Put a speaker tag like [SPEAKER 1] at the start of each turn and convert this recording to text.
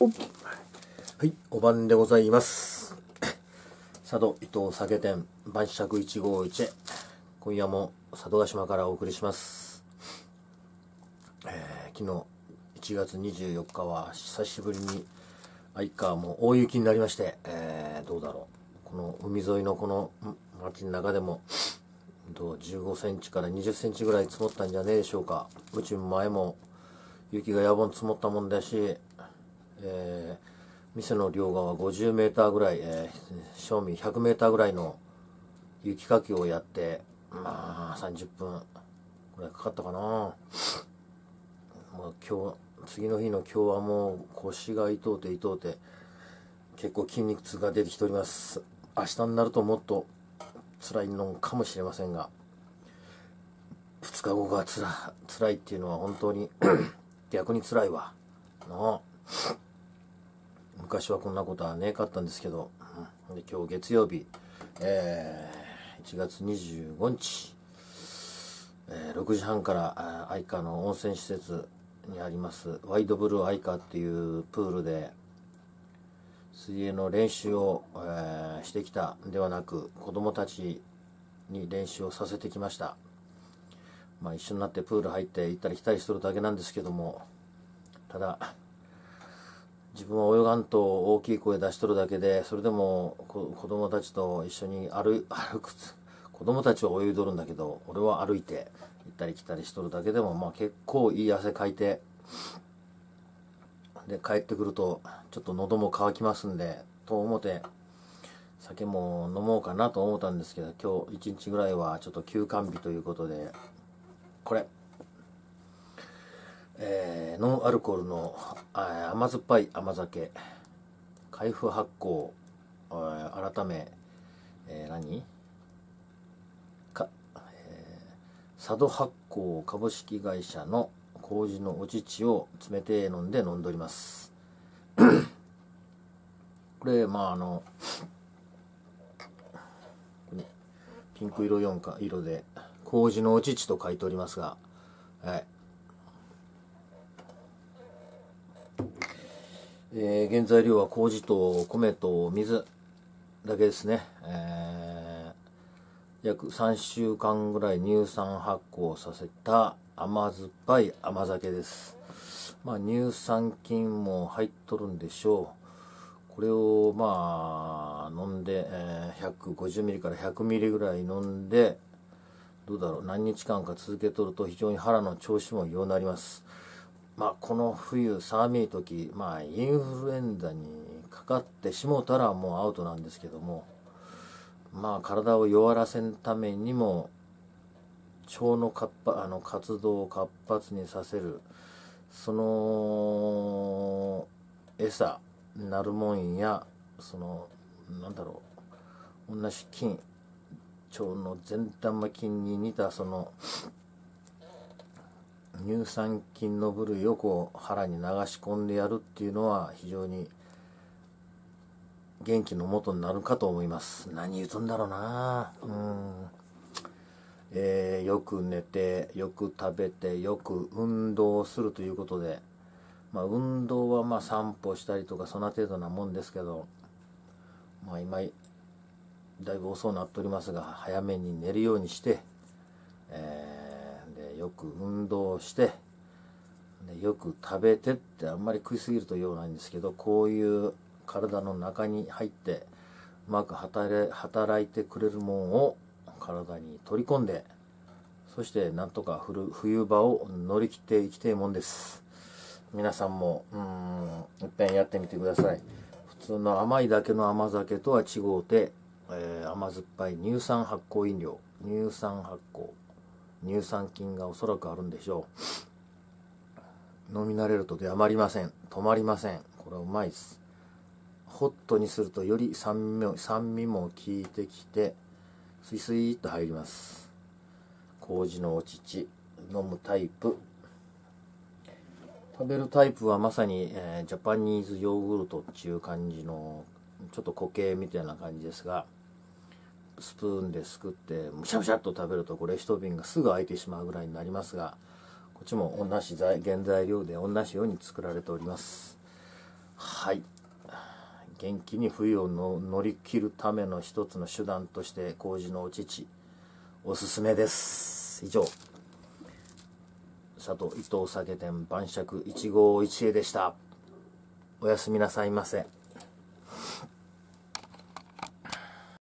[SPEAKER 1] はい、お晩でございます。佐渡伊藤酒店晩酌151今夜も佐渡島からお送りします。えー昨日1月24日は久しぶりに相川も大雪になりまして、えーどうだろう。この海沿いのこの町の中でもどう15センチから20センチぐらい積もったんじゃねえでしょうか。うち前も雪が野本積もったもんだし、えー店の両側50メーターぐらい、えー正味100メーターぐらいの雪かきをやってまあ30分ぐらいかかったかな。もう今日次の日の今日はもう腰が痛うて痛うて結構筋肉痛が出てきております。明日になるともっと辛いのかもしれませんが2日後がつら辛いっていうのは本当に 逆に辛いわ。なあ昔はこんなことはねえかったんですけど、うん。で今日月曜日、えー1月25日、えー6時半からあー愛川の温泉施設にありますワイドブルー愛川っていうプールで水泳の練習を、えーしてきたではなく子供たちに練習をさせてきました。まあ一緒になってプール入って行ったり来たりするだけなんですけどもただ自分は泳がんと大きい声出しとるだけでそれでも子供たちと一緒に歩 歩く子供たちは泳いどるんだけど俺は歩いて行ったり来たりしとるだけでもまあ結構いい汗かいてで帰ってくるとちょっと喉も渇きますんでと思って酒も飲もうかなと思ったんですけど今日一日ぐらいはちょっと休館日ということでこれ。えーノンアルコールの甘酸っぱい甘酒。開封発酵。改め、えー何？か、えー佐渡発酵。株式会社の麹のお乳を冷て飲んで飲んでおります。これまああのピンク色4か色で麹のお乳と書いておりますがはいえー原材料は麹と米と水だけですね、えー約3週間ぐらい乳酸発酵させた甘酸っぱい甘酒です。まあ乳酸菌も入っとるんでしょう。これをまあ飲んで、えー 150ml から 100ml ぐらい飲んでどうだろう。何日間か続けとると非常に腹の調子も良くなります。まあこの冬寒い時まあインフルエンザにかかってしもたらもうアウトなんですけどもまあ体を弱らせんためにも腸の活発あの活動を活発にさせるその餌なるもんやそのなんだろう同じ菌腸の善玉菌に似たその乳酸菌の部類をこう腹に流し込んでやるっていうのは非常に元気の元になるかと思います。何言うとんだろうな。うん。えーよく寝てよく食べてよく運動するということで。まあ運動はまあ散歩したりとかそんな程度なもんですけど。まあ今だいぶ遅くなっておりますが早めに寝るようにして、えーよく運動してでよく食べてってあんまり食いすぎるとようないんですけどこういう体の中に入ってうまく働いてくれるもんを体に取り込んでそしてなんとか冬冬場を乗り切っていきたいもんです。皆さんもうんいっぺんやってみてください。普通の甘いだけの甘酒とは違うて、えー甘酸っぱい乳酸発酵飲料。乳酸発酵。乳酸菌がおそらくあるんでしょう。飲み慣れると出余りません。止まりません。これはうまいです。ホットにするとより酸味も酸味も効いてきてスイスイっと入ります。麹のお乳飲むタイプ。食べるタイプはまさに、えージャパニーズヨーグルトっていう感じのちょっと固形みたいな感じですがスプーンですくってむしゃむしゃっと食べるとこれ一瓶がすぐ空いてしまうぐらいになりますがこっちも同じ材原材料で同じように作られております。はい。元気に冬を乗り切るための一つの手段として麹のお乳おすすめです。以上。佐藤伊藤酒店晩酌一期一会でした。おやすみなさいませ。